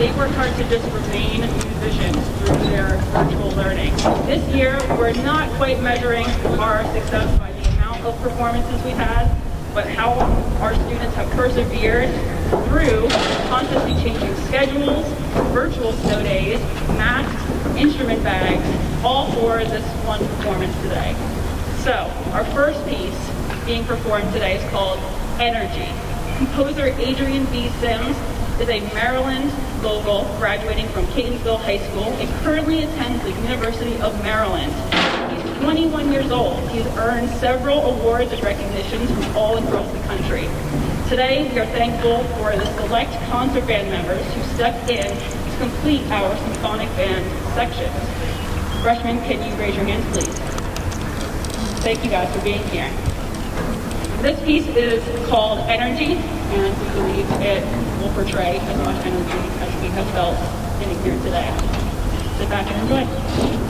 they worked hard to just remain musicians through their virtual learning. This year, we're not quite measuring our success by the amount of performances we've had, but how our students have persevered through constantly changing schedules, virtual snow days, masks, instrument bags, all for this one performance today. So, our first piece being performed today is called Energy. Composer Adrian B. Sims is a Maryland local graduating from Catonsville High School and currently attends the University of Maryland. He's 21 years old. He's earned several awards and recognitions from all across the country. Today, we are thankful for the select concert band members who stepped in to complete our symphonic band sections. Freshmen, can you raise your hands, please? Thank you guys for being here. This piece is called Energy, and we believe it will portray as much energy as we have felt sitting here today. Sit back and enjoy.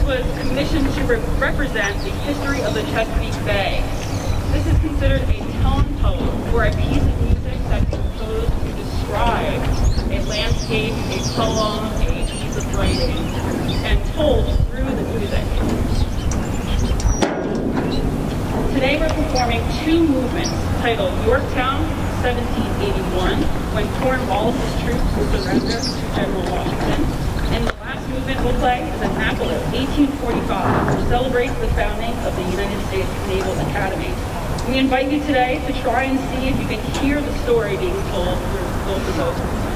This was commissioned to re- represent the history of the Chesapeake Bay. This is considered a tone poem or a piece of music that's composed to describe a landscape, a poem, a piece of writing, and told through the music. Today we're performing two movements titled Yorktown 1781, when Cornwallis' troops surrender to General Washington, movement we'll play is Annapolis 1845, which celebrates the founding of the United States Naval Academy. We invite you today to try and see if you can hear the story being told through both of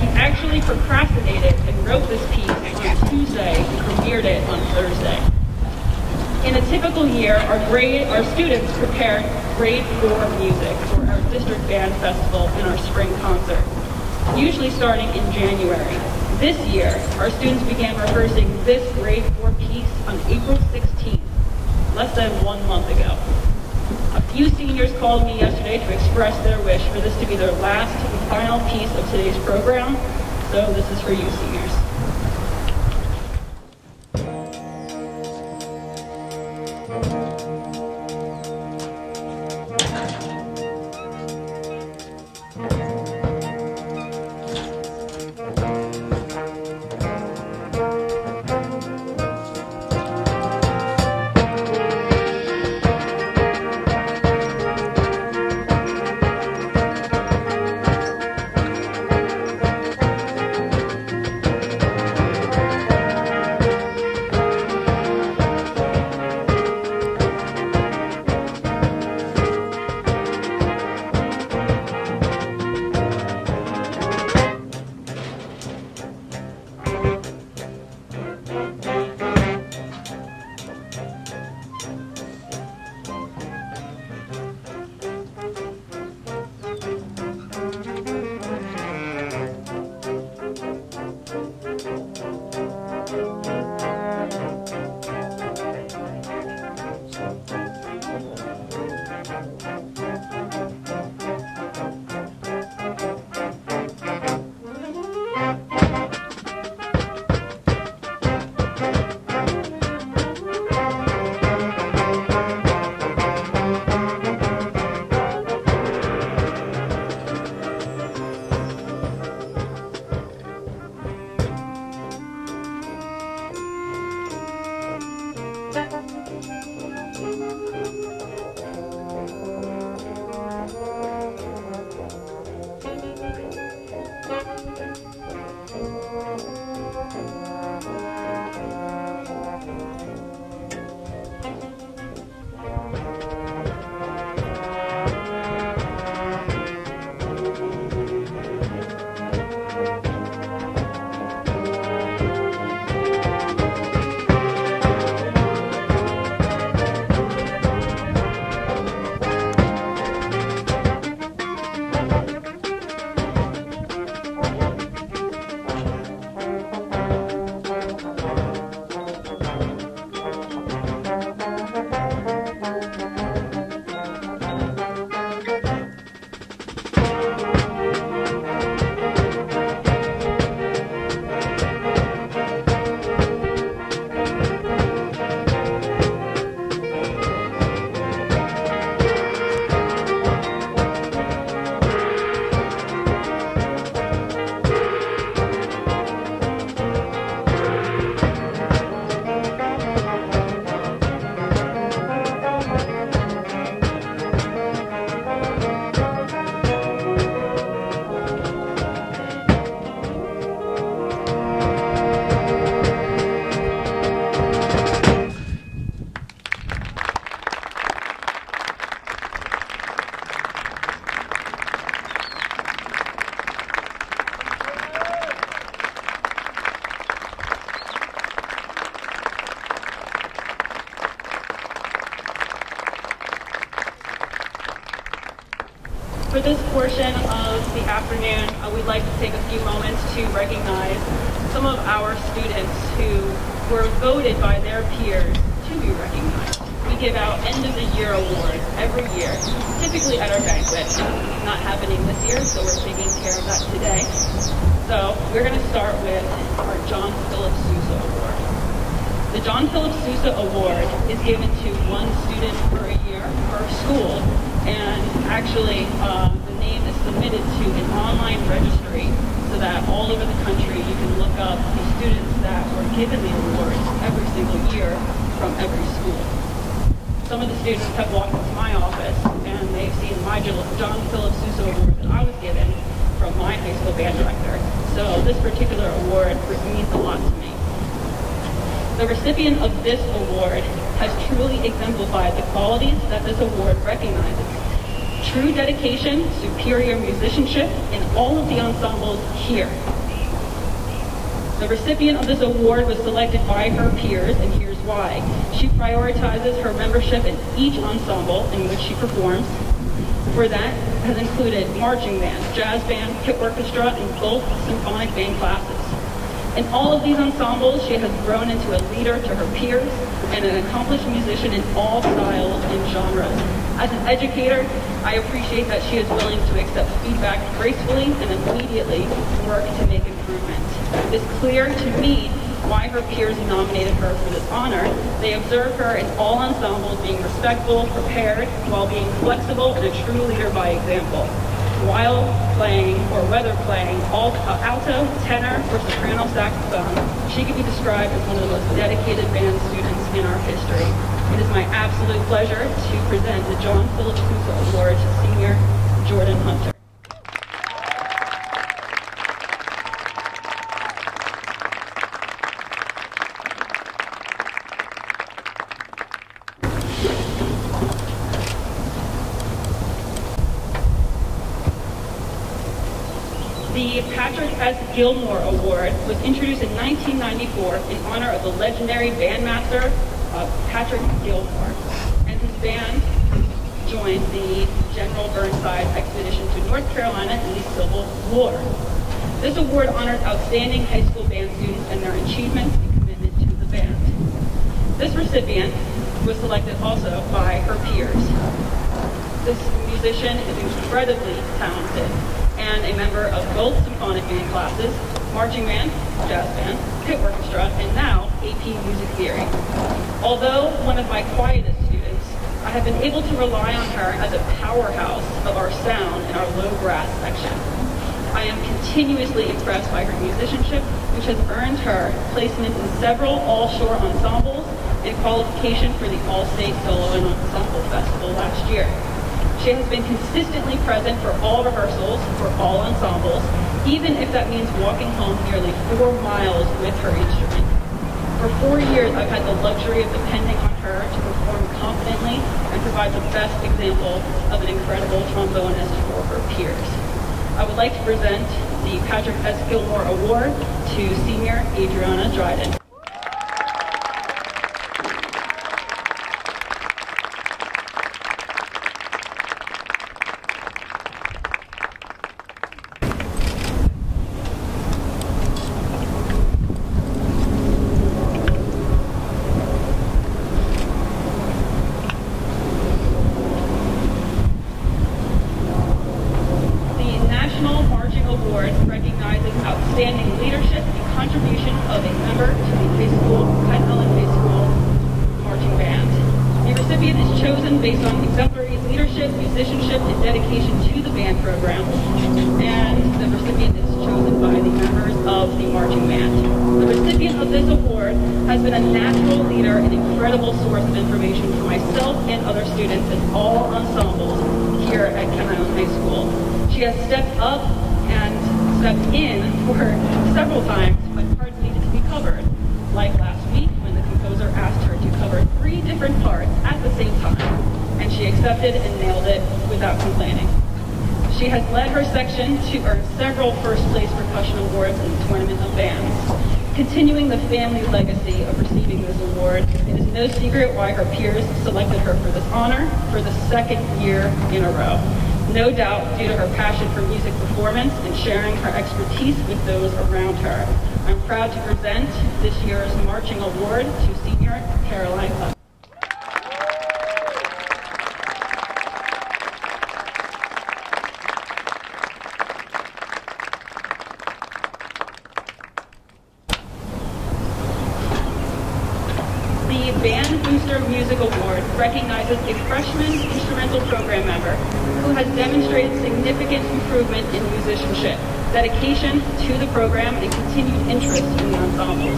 he actually procrastinated and wrote this piece on Tuesday and premiered it on Thursday. In a typical year, our grade, our students prepared grade four music for our district band festival and our spring concert, usually starting in January. This year, our students began rehearsing this grade four piece on April 16th, less than one month ago. Few seniors called me yesterday to express their wish for this to be their last and final piece of today's program, so this is for you seniors. We're going to start with our John Philip Sousa Award. The John Philip Sousa Award is given to one student per year per school and actually um, the name is submitted to an online registry so that all over the country you can look up the students that were given the awards every single year from every school. Some of the students have walked into my office and they've seen my John Philip Sousa Award that I was given from my high school band director. This particular award means a lot to me. The recipient of this award has truly exemplified the qualities that this award recognizes. True dedication, superior musicianship in all of the ensembles here. The recipient of this award was selected by her peers, and here's why. She prioritizes her membership in each ensemble in which she performs. For that has included marching band, jazz band, pit orchestra, and both symphonic band classes. In all of these ensembles, she has grown into a leader to her peers and an accomplished musician in all styles and genres. As an educator, I appreciate that she is willing to accept feedback gracefully and immediately work to make improvements. It's clear to me why her peers nominated her for this honor. They observe her in all ensembles being respectful, prepared, while being flexible and a true leader by example. While playing or whether playing alt, alto, tenor, or soprano saxophone, she can be described as one of the most dedicated band students in our history. It is my absolute pleasure to present the John Philip Sousa Award to senior Jordan Hunter. The Patrick S. Gilmore Award was introduced in 1994 in honor of the legendary bandmaster uh, Patrick Gilmore. And his band joined the General Burnside expedition to North Carolina in the Civil War. This award honors outstanding high school band students and their achievements and commitment to the band. This recipient was selected also by her peers. This musician is incredibly talented and a member of both symphonic band classes, marching band, jazz band, pit orchestra, and now AP Music Theory. Although one of my quietest students, I have been able to rely on her as a powerhouse of our sound in our low brass section. I am continuously impressed by her musicianship, which has earned her placement in several all-shore ensembles and qualification for the All-State Solo and Ensemble Festival last year. She has been consistently present for all rehearsals, for all ensembles, even if that means walking home nearly four miles with her instrument. For four years, I've had the luxury of depending on her to perform confidently and provide the best example of an incredible trombonist for her peers. I would like to present the Patrick S. Gilmore Award to senior Adriana Dryden. The National Marching Award recognizes outstanding leadership and contribution of a member to the high school, Penn Ellen High School marching band. The recipient is chosen based on exemplary leadership, musicianship, and dedication to the band program. And the recipient is chosen by the members of the marching band. The recipient of this award has been a natural leader and incredible source of information for myself and other students in all ensembles here at Kent Island High School. She has stepped up and stepped in several times when parts needed to be covered. Like last week when the composer asked her to cover three different parts at the same time, and she accepted and nailed it without complaining. She has led her section to earn several first place percussion awards in the Tournament of Bands. Continuing the family legacy of receiving this award, it is no secret why her peers selected her for this honor for the second year in a row. No doubt due to her passion for music performance and sharing her expertise with those around her. I'm proud to present this year's Marching Award to senior Caroline. The Booster Music Award recognizes a freshman instrumental program member who has demonstrated significant improvement in musicianship, dedication to the program, and continued interest in the ensembles.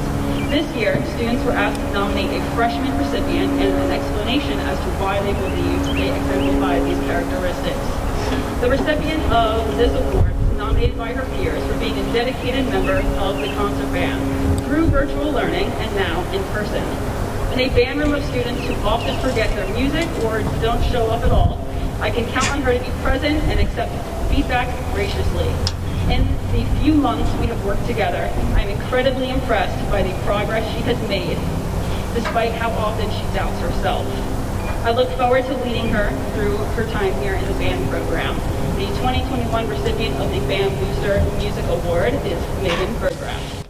This year, students were asked to nominate a freshman recipient and an explanation as to why they believe they exemplify these characteristics. The recipient of this award was nominated by her peers for being a dedicated member of the concert band through virtual learning and now in person. In a band room of students who often forget their music or don't show up at all, I can count on her to be present and accept feedback graciously. In the few months we have worked together, I'm incredibly impressed by the progress she has made, despite how often she doubts herself. I look forward to leading her through her time here in the band program. The 2021 recipient of the Band Booster Music Award is Megan Berggraf.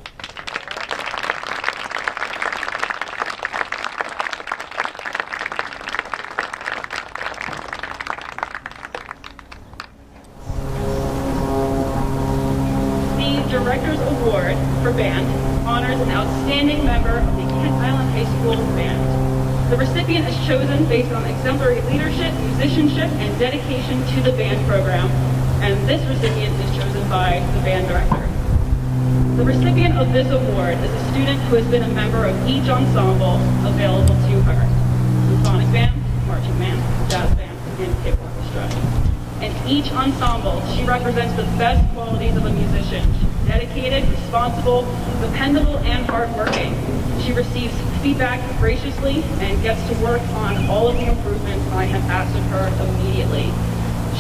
The band program, and this recipient is chosen by the band director. The recipient of this award is a student who has been a member of each ensemble available to her. Symphonic band, marching band, jazz band, and pit orchestra. In each ensemble, she represents the best qualities of a musician. Dedicated, responsible, dependable, and hardworking. She receives feedback graciously and gets to work on all of the improvements I have asked of her immediately.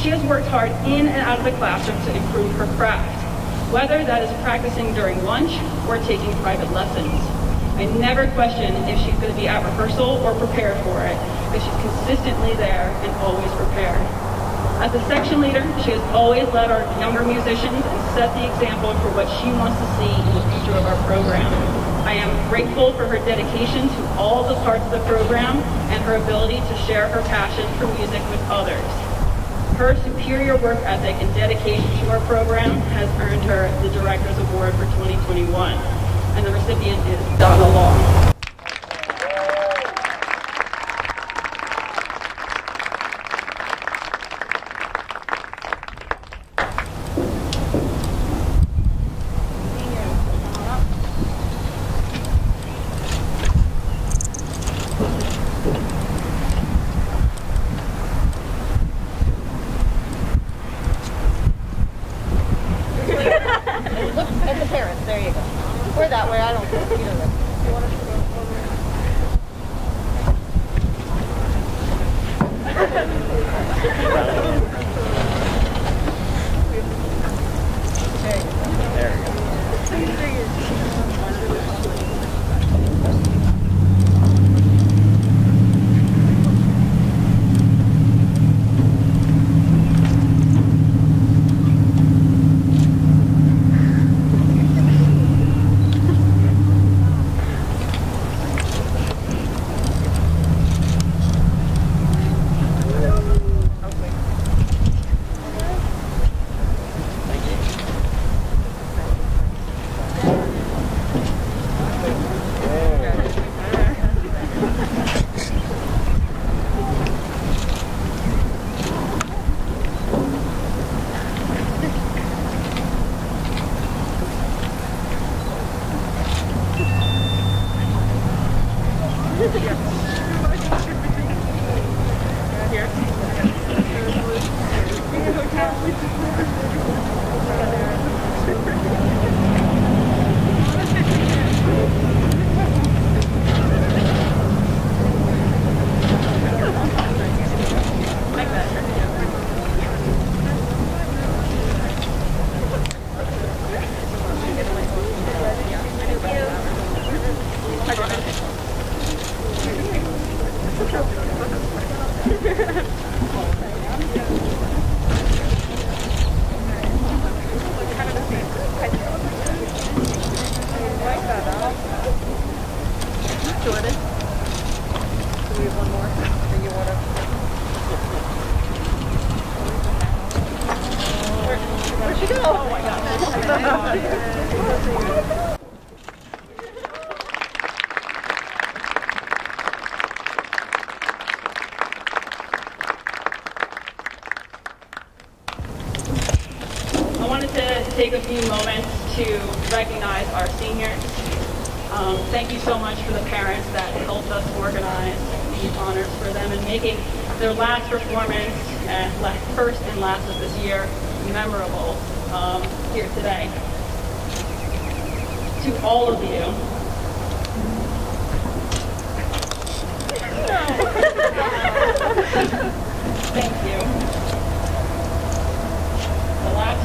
She has worked hard in and out of the classroom to improve her craft, whether that is practicing during lunch or taking private lessons. I never question if she's going to be at rehearsal or prepared for it, because she's consistently there and always prepared. As a section leader, she has always led our younger musicians and set the example for what she wants to see in the future of our program. I am grateful for her dedication to all the parts of the program and her ability to share her passion for music with others. Her superior work ethic and dedication to our program has earned her the Director's Award for 2021, and the recipient is Donna Long. I wanted to take a few moments to recognize our seniors. Um, thank you so much for the parents that helped us organize these honors for them and making their last performance, uh, first and last of this year, memorable. um, here today. To all of you, thank you.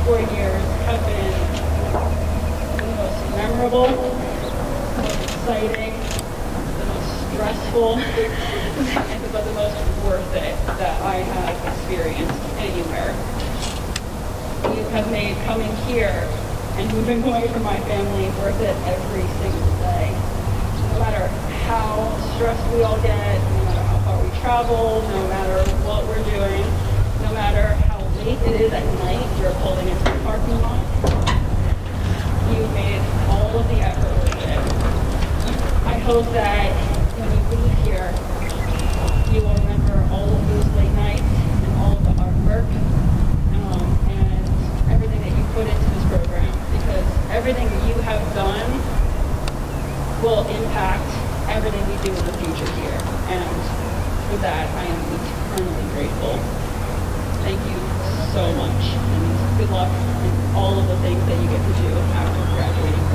Four years have been the most memorable, the most exciting, the most stressful, but the most worth it that I have experienced anywhere. You have made coming here and moving away from my family worth it every single day. No matter how stressed we all get, no matter how far we travel, no matter what we're doing, no matter it is at night, you're pulling into the parking lot. You made all of the effort worth it. I hope that when you leave here, you will remember all of those late nights and all of the hard work um, and everything that you put into this program because everything that you have done will impact everything we do in the future here. And for that, I am eternally grateful. Thank you so much. And good luck in all of the things that you get to do after graduating.